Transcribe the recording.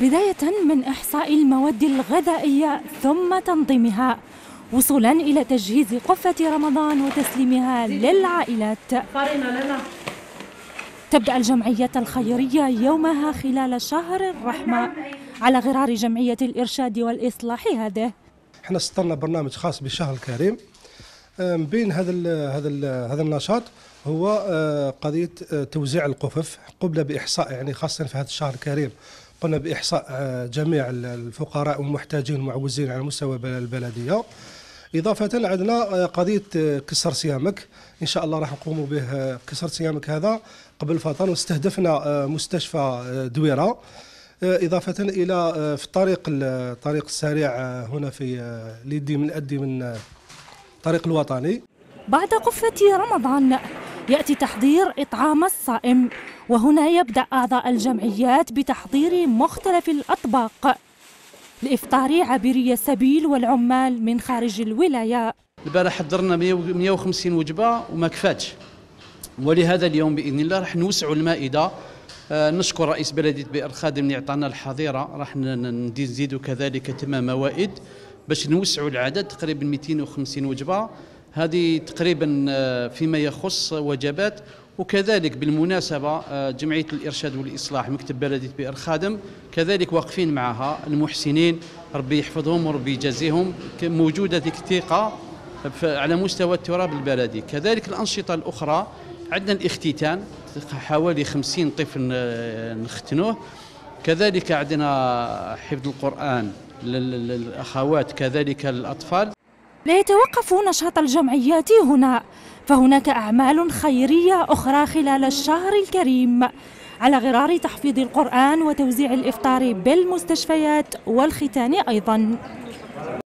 بداية من إحصاء المواد الغذائية ثم تنظيمها وصولا إلى تجهيز قفة رمضان وتسليمها للعائلات. تبدأ الجمعية الخيرية يومها خلال شهر الرحمة على غرار جمعية الإرشاد والإصلاح هذه. إحنا سطرنا برنامج خاص بالشهر الكريم. من بين هذا ال هذا ال هذا النشاط هو آه، قضية آه، توزيع القفف قبل بإحصاء يعني خاصة في هذا الشهر الكريم. قمنا بإحصاء جميع الفقراء والمحتاجين المعوزين على مستوى البلدية. إضافة عندنا قضية كسر صيامك. إن شاء الله راح نقوموا به كسر صيامك هذا قبل فترة واستهدفنا مستشفى دويرة. إضافة إلى في الطريق الطريق السريع هنا في ليدي من أدي من الطريق الوطني. بعد قفة رمضان يأتي تحضير إطعام الصائم. وهنا يبدأ أعضاء الجمعيات بتحضير مختلف الأطباق لإفطار عابري السبيل والعمال من خارج الولاية. البارح حضرنا 150 وجبة وما كفاتش. ولهذا اليوم بإذن الله راح نوسعوا المائدة. آه، نشكر رئيس بلدية بئر خادم اللي أعطانا الحظيرة راح نزيدوا كذلك تمام موائد باش نوسعوا العدد تقريبا 250 وجبة. هذه تقريبا آه، فيما يخص وجبات. وكذلك بالمناسبة آه، جمعية الإرشاد والإصلاح مكتب بلدية بئر خادم. كذلك واقفين معها المحسنين. ربي يحفظهم وربي يجازيهم. موجودة ذيك الثقة على مستوى التراب البلدي. كذلك الأنشطة الأخرى عندنا الاختتان حوالي 50 طفل آه، نختنوه. كذلك عندنا حفظ القرآن للأخوات كذلك الأطفال. لا يتوقف نشاط الجمعيات هنا فهناك أعمال خيرية أخرى خلال الشهر الكريم. على غرار تحفيظ القرآن وتوزيع الإفطار بالمستشفيات والختان أيضاً.